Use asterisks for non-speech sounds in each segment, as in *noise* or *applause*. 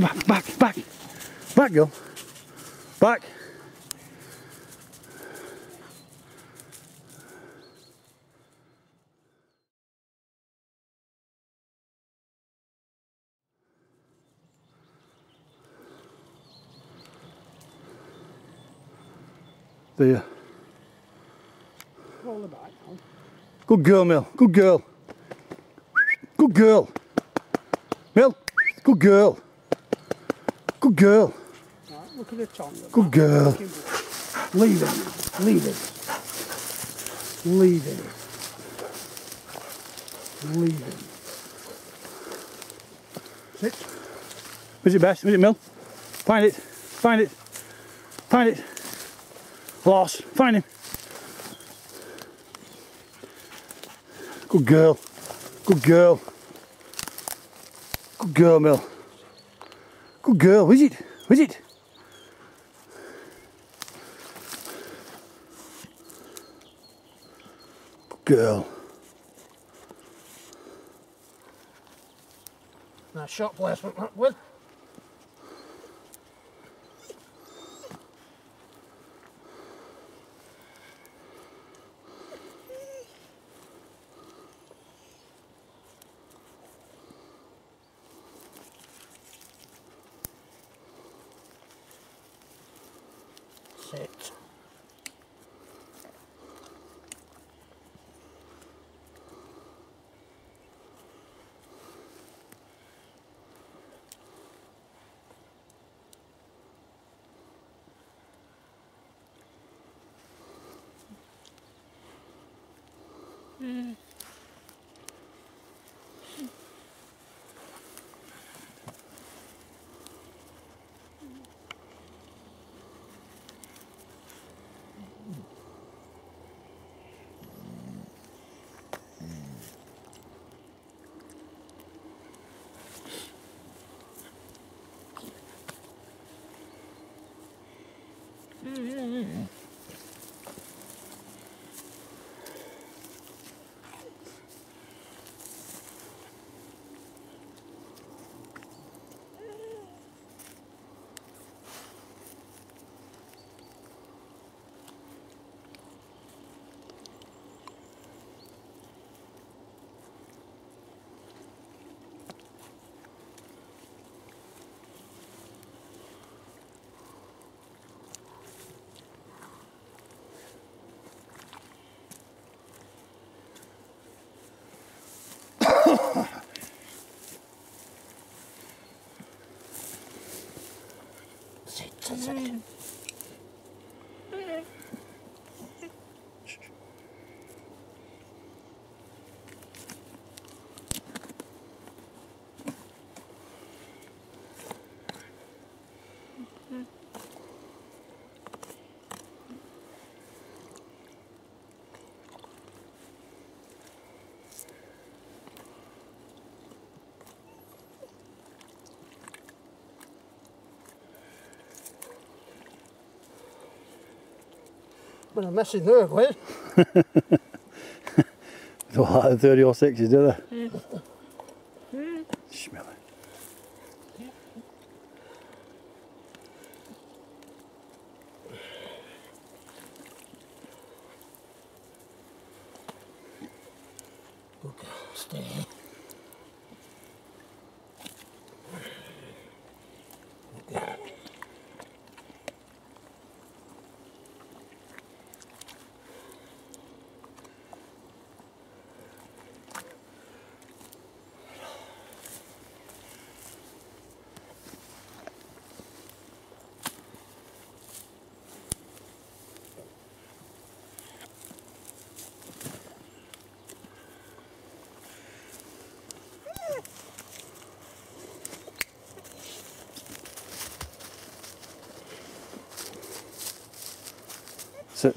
Back, back, back. Back, girl. Back. There. Roll the back now. Good girl, Mill. Good girl. Good girl. Mill. Good girl. Good girl. Right, look at tongue. Good girl. Leave it. Leave it. Leave it. Leave it. Sit. Where's it best? Where's it Mill? Find it. Find it. Find it. Lost. Find him. Good girl. Good girl. Good girl, Mill. Good girl. Where's it? Where's it? Good girl. Nice shot placement, that with. Sit. Sit, sit, Been a messy there, Glenn. Don't like *laughs* the 30 or 60s, do they? Sit,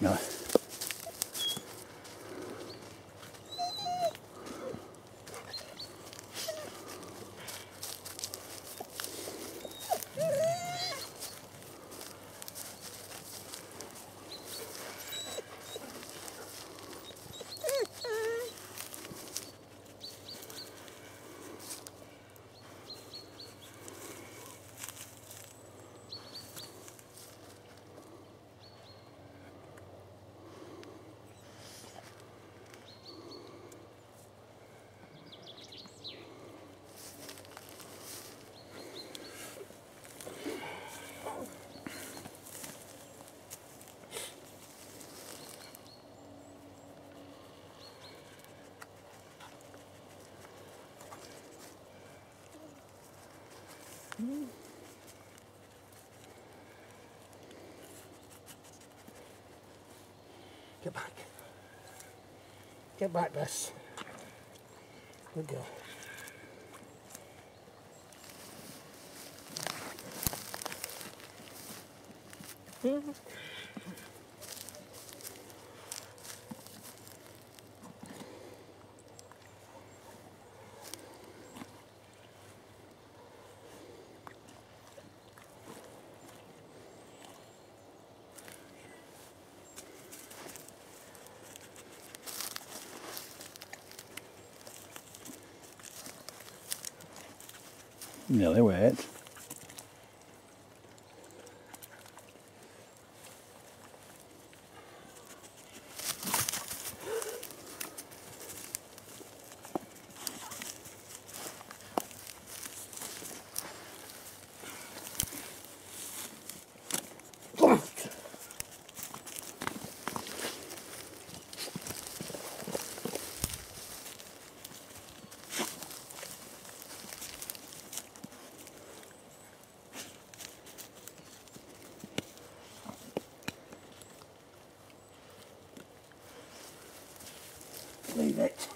Get back. Get back, Bess. Good girl. Hmm. Yeah, they wet. Leave it.